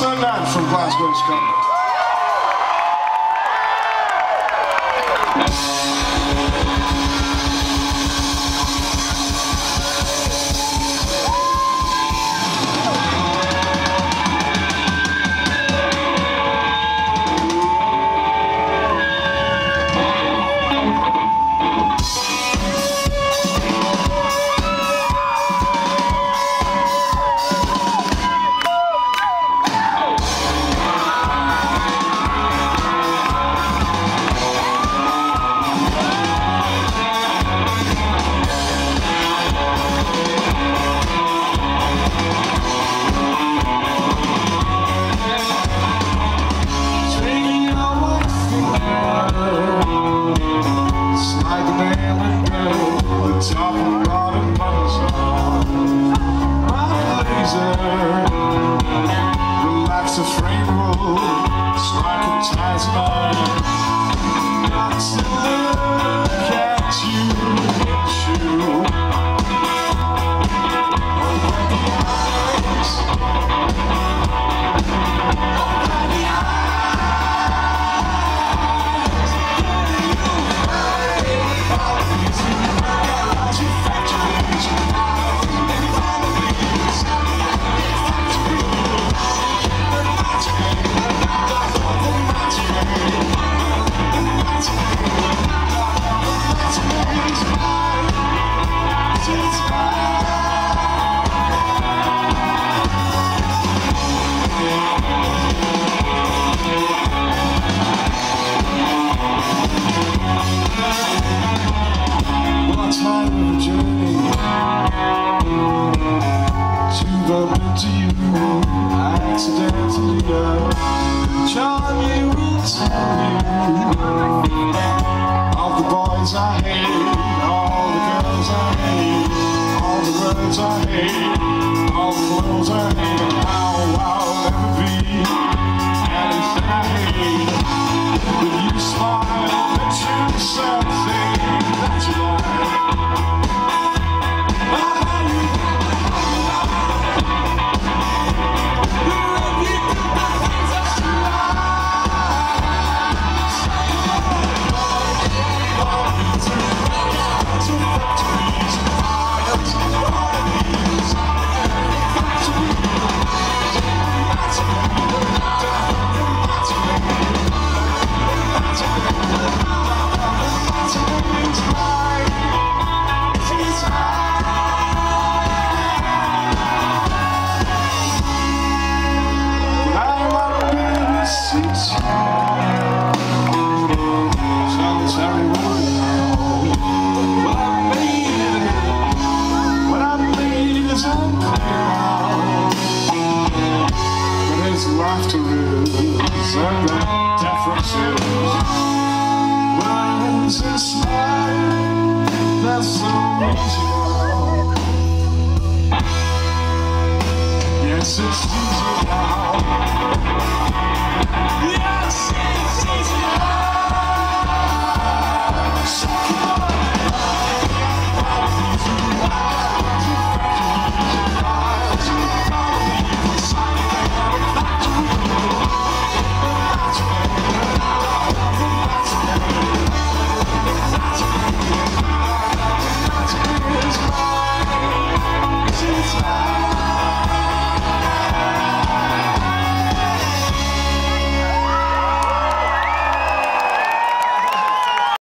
From Glasgow, Scotland. bump into you accidentally. I charm you into you. All the boys I hate, all the girls I hate, all the words I hate, all the clothes I hate, how I'll ever be anything I hate. When you smile, picture something that's right. is life to lose and the uh, differences. Lines inspired, that's so easy Yes, it's easy now. Yes!